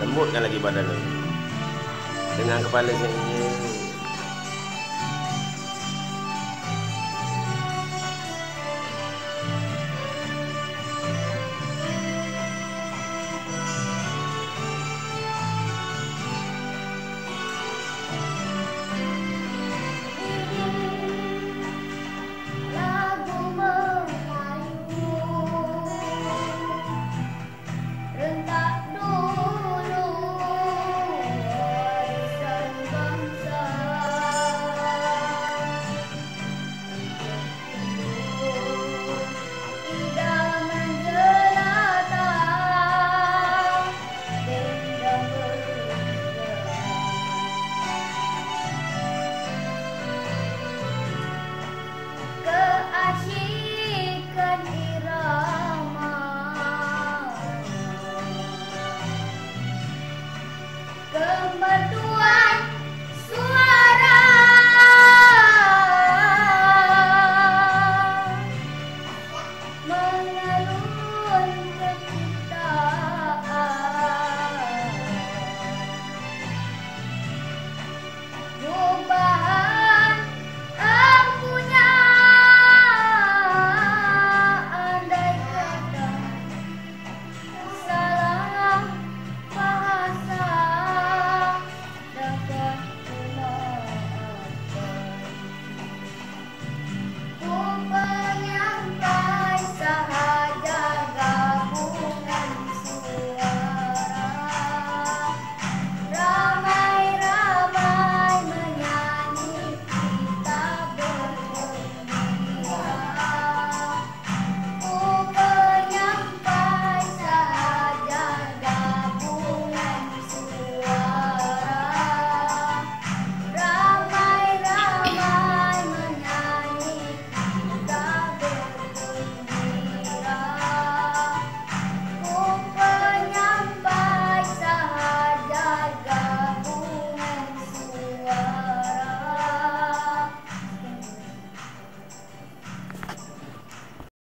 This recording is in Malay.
lembutkan lagi badan lu. Dengan kepala sini.